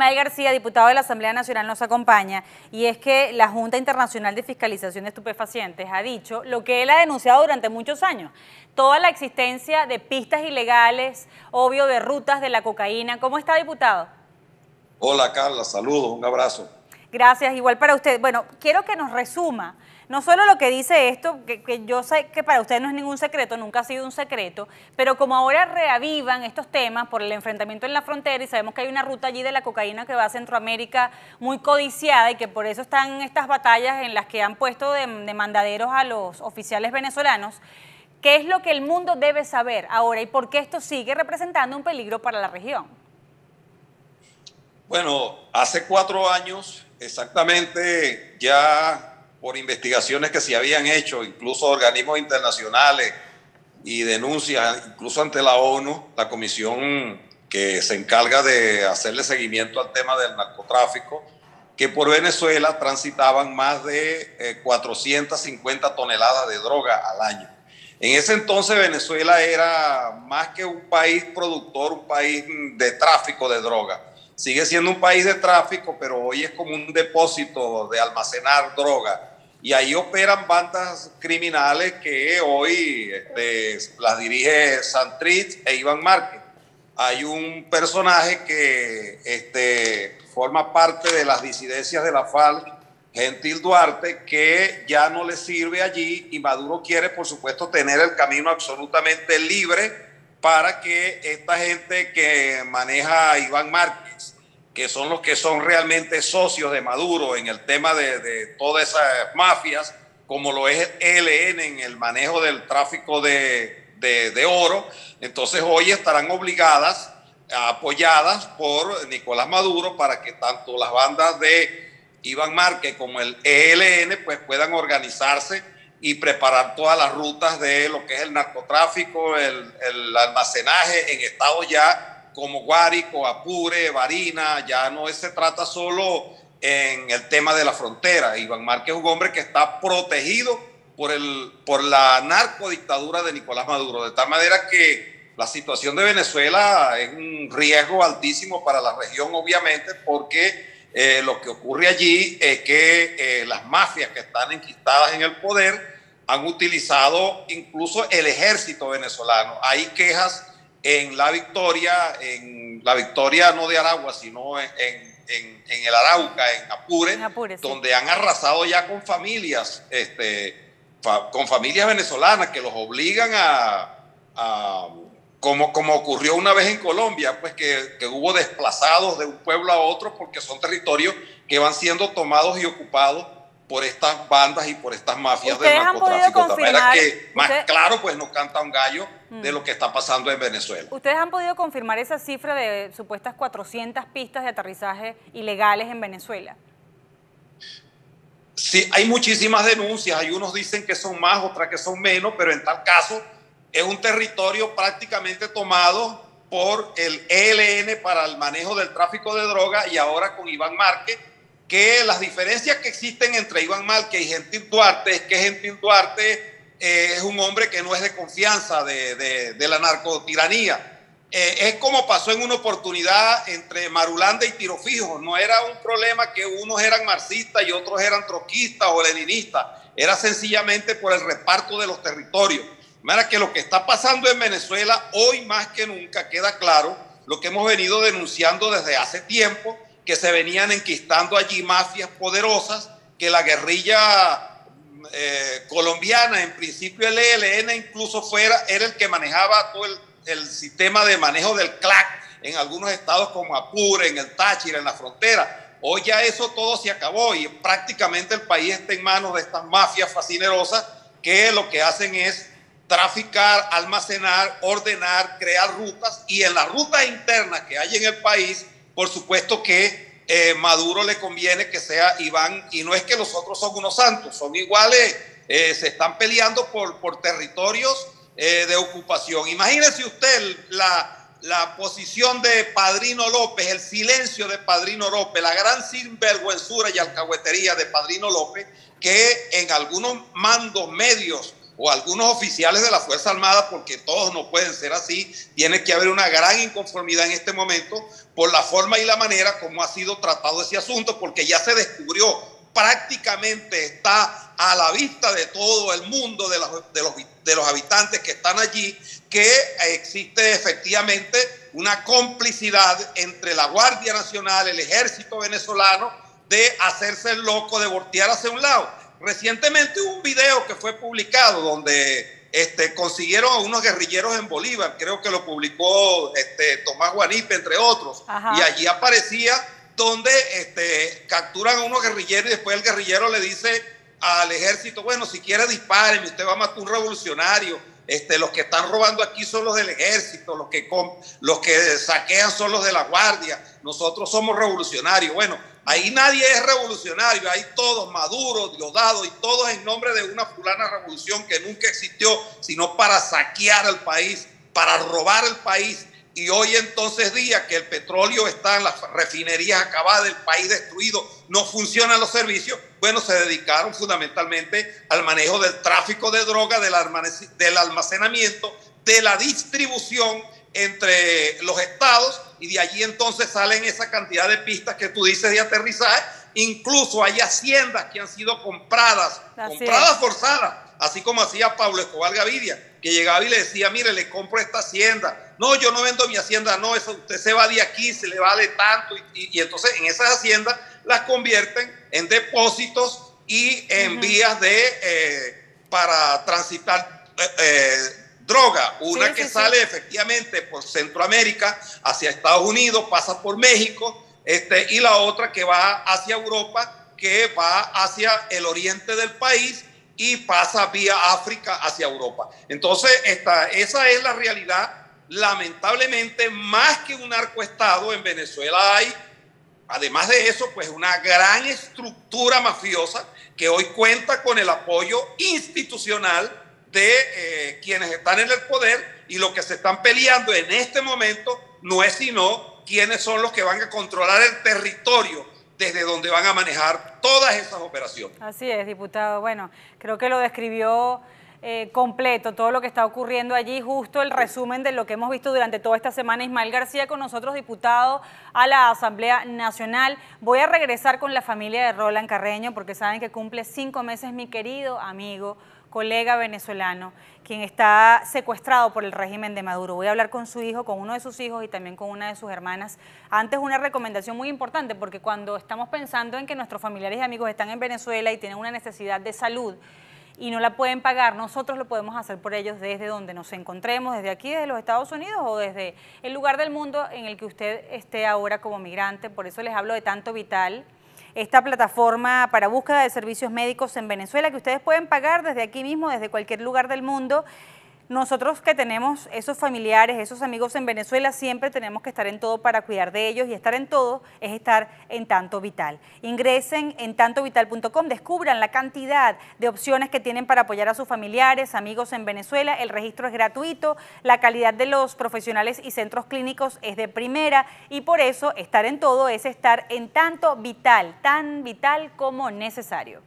Ismael García, diputado de la Asamblea Nacional, nos acompaña, y es que la Junta Internacional de Fiscalización de Estupefacientes ha dicho lo que él ha denunciado durante muchos años, toda la existencia de pistas ilegales, obvio, de rutas de la cocaína. ¿Cómo está, diputado? Hola, Carla, saludos, un abrazo. Gracias, igual para usted. Bueno, quiero que nos resuma no solo lo que dice esto, que, yo sé que para usted no es ningún secreto, nunca ha sido un secreto, pero como ahora reavivan estos temas por el enfrentamiento en la frontera y sabemos que hay una ruta allí de la cocaína que va a Centroamérica muy codiciada y que por eso están estas batallas en las que han puesto de mandaderos a los oficiales venezolanos, ¿qué es lo que el mundo debe saber ahora y por qué esto sigue representando un peligro para la región? Bueno, hace cuatro años exactamente ya por investigaciones que se habían hecho, incluso organismos internacionales y denuncias, incluso ante la ONU, la comisión que se encarga de hacerle seguimiento al tema del narcotráfico, que por Venezuela transitaban más de 450 eh, toneladas de droga al año. En ese entonces Venezuela era más que un país productor, un país de tráfico de droga. Sigue siendo un país de tráfico, pero hoy es como un depósito de almacenar droga y ahí operan bandas criminales que hoy este, las dirige Santrich e Iván Márquez. Hay un personaje que este, forma parte de las disidencias de la FARC, Gentil Duarte, que ya no le sirve allí y Maduro quiere, por supuesto, tener el camino absolutamente libre para que esta gente que maneja Iván Márquez que son los que son realmente socios de Maduro en el tema de, todas esas mafias, como lo es el ELN en el manejo del tráfico de, de, oro, entonces hoy estarán obligadas, apoyadas por Nicolás Maduro para que tanto las bandas de Iván Márquez como el ELN pues puedan organizarse y preparar todas las rutas de lo que es el narcotráfico, el, el almacenaje en estado ya como Guárico, Apure, Varina, ya no se trata solo en el tema de la frontera. Iván Márquez es un hombre que está protegido por, el, por la narcodictadura de Nicolás Maduro, de tal manera que la situación de Venezuela es un riesgo altísimo para la región, obviamente, porque eh, lo que ocurre allí es que eh, las mafias que están enquistadas en el poder han utilizado incluso el ejército venezolano. Hay quejas en la victoria, en la victoria no de Aragua, sino en, en, en el Arauca, en Apure, donde han arrasado ya con familias, este, con familias venezolanas que los obligan a, como, como ocurrió una vez en Colombia, pues que, que, hubo desplazados de un pueblo a otro porque son territorios que van siendo tomados y ocupados por estas bandas y por estas mafias del narcotráfico. De manera que más claro, pues nos canta un gallo de mm. lo que está pasando en Venezuela. ¿Ustedes han podido confirmar esa cifra de supuestas 400 pistas de aterrizaje ilegales en Venezuela? Sí, hay muchísimas denuncias. Hay unos dicen que son más, otras que son menos, pero en tal caso es un territorio prácticamente tomado por el ELN para el manejo del tráfico de droga y ahora con Iván Márquez que las diferencias que existen entre Iván Márquez y Gentil Duarte es que Gentil Duarte eh, es un hombre que no es de confianza de, la narcotiranía. Eh, es como pasó en una oportunidad entre Marulanda y Tirofijo. No era un problema que unos eran marxistas y otros eran troquistas o leninistas. Era sencillamente por el reparto de los territorios. Mira que lo que está pasando en Venezuela hoy más que nunca queda claro lo que hemos venido denunciando desde hace tiempo que se venían enquistando allí mafias poderosas, que la guerrilla eh, colombiana, en principio el ELN incluso fuera, era el que manejaba todo el, sistema de manejo del CLAC en algunos estados como Apure, en el Táchira, en la frontera. Hoy ya eso todo se acabó y prácticamente el país está en manos de estas mafias fascinerosas que lo que hacen es traficar, almacenar, ordenar, crear rutas y en las rutas internas que hay en el país por supuesto que eh, Maduro le conviene que sea Iván, y no es que los otros son unos santos, son iguales, eh, se están peleando por, por territorios eh, de ocupación. Imagínese usted la, la posición de Padrino López, el silencio de Padrino López, la gran sinvergüenzura y alcahuetería de Padrino López, que en algunos mandos medios o algunos oficiales de la Fuerza Armada, porque todos no pueden ser así, tiene que haber una gran inconformidad en este momento por la forma y la manera como ha sido tratado ese asunto, porque ya se descubrió, prácticamente está a la vista de todo el mundo, de los, de los, habitantes que están allí, que existe efectivamente una complicidad entre la Guardia Nacional, el ejército venezolano, de hacerse el loco, de voltear hacia un lado. Recientemente hubo un video que fue publicado donde este, consiguieron a unos guerrilleros en Bolívar, creo que lo publicó este, Tomás Guanipe, entre otros, y allí aparecía donde este, capturan a unos guerrilleros y después el guerrillero le dice al ejército, bueno, si quiere disparen, usted va a matar un revolucionario, este, los que están robando aquí son los del ejército, los que, los que saquean son los de la guardia, nosotros somos revolucionarios. Bueno, ahí nadie es revolucionario, hay todos maduros, diodados y todos en nombre de una fulana revolución que nunca existió, sino para saquear el país, para robar el país y hoy entonces día que el petróleo está en las refinerías acabadas, el país destruido, no funcionan los servicios, bueno, se dedicaron fundamentalmente al manejo del tráfico de droga, del almacenamiento, de la distribución entre los estados y de allí entonces salen esa cantidad de pistas que tú dices de aterrizaje. Incluso hay haciendas que han sido compradas, compradas forzadas, así como hacía Pablo Escobar Gaviria, que llegaba y le decía, mire, le compro esta hacienda. No, yo no vendo mi hacienda, no, eso usted se va de aquí, se le vale tanto. Y, entonces en esas haciendas las convierten en depósitos y en vías de, eh, para transitar eh, eh, droga. Una que sale efectivamente por Centroamérica hacia Estados Unidos, pasa por México, este, y la otra que va hacia Europa, que va hacia el oriente del país y pasa vía África hacia Europa. Entonces, esta, esa es la realidad. Lamentablemente, más que un narcoestado, en Venezuela hay, además de eso, pues una gran estructura mafiosa que hoy cuenta con el apoyo institucional de eh, quienes están en el poder y lo que se están peleando en este momento no es sino quiénes son los que van a controlar el territorio desde donde van a manejar todas esas operaciones. Así es, diputado. Bueno, creo que lo describió eh, completo, todo lo que está ocurriendo allí, justo el resumen de lo que hemos visto durante toda esta semana. Ismael García con nosotros, diputado a la Asamblea Nacional. Voy a regresar con la familia de Roland Carreño, porque saben que cumple cinco meses mi querido amigo, colega venezolano, quien está secuestrado por el régimen de Maduro. Voy a hablar con su hijo, con uno de sus hijos y también con una de sus hermanas. Antes una recomendación muy importante, porque cuando estamos pensando en que nuestros familiares y amigos están en Venezuela y tienen una necesidad de salud, y no la pueden pagar, nosotros lo podemos hacer por ellos desde donde nos encontremos, desde aquí, desde los Estados Unidos o desde el lugar del mundo en el que usted esté ahora como migrante. Por eso les hablo de Tanto Vital, esta plataforma para búsqueda de servicios médicos en Venezuela que ustedes pueden pagar desde aquí mismo, desde cualquier lugar del mundo nosotros que tenemos esos familiares, esos amigos en Venezuela, siempre tenemos que estar en todo para cuidar de ellos y estar en todo es estar en Tanto Vital. Ingresen en tantovital.com, descubran la cantidad de opciones que tienen para apoyar a sus familiares, amigos en Venezuela. El registro es gratuito, la calidad de los profesionales y centros clínicos es de primera y por eso estar en todo es estar en Tanto Vital, tan vital como necesario.